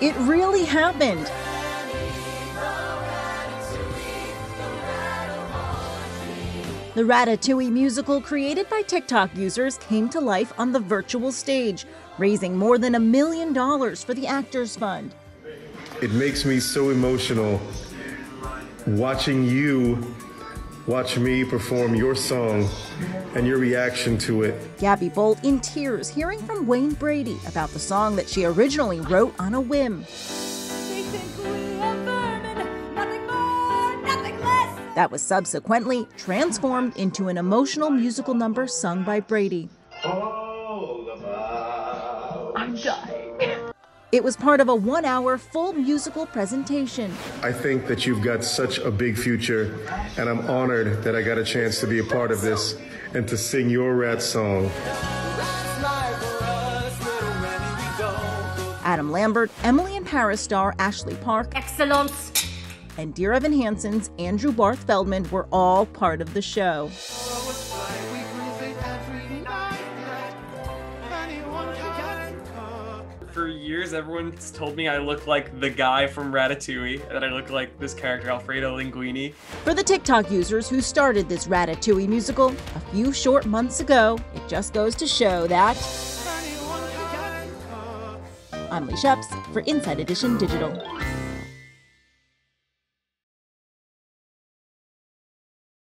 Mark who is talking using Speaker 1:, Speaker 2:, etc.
Speaker 1: It really happened. The Ratatouille musical, created by TikTok users, came to life on the virtual stage, raising more than a million dollars for the Actors Fund.
Speaker 2: It makes me so emotional watching you watch me perform your song and your reaction to it.
Speaker 1: Gabbi Bolt in tears hearing from Wayne Brady about the song that she originally wrote on a whim. That was subsequently transformed into an emotional musical number sung by Brady.
Speaker 3: I'm dying.
Speaker 1: It was part of a one hour full musical presentation.
Speaker 2: I think that you've got such a big future, and I'm honored that I got a chance to be a part of this and to sing your rat song.
Speaker 1: Adam Lambert, Emily in Paris star Ashley Park,
Speaker 3: Excellence.
Speaker 1: and Dear Evan Hansen's Andrew Barth Feldman were all part of the show.
Speaker 4: For years, everyone's told me I look like the guy from Ratatouille, that I look like this character, Alfredo Linguini.
Speaker 1: For the TikTok users who started this Ratatouille musical a few short months ago, it just goes to show that. I'm Leigh Scheps for Inside Edition Digital.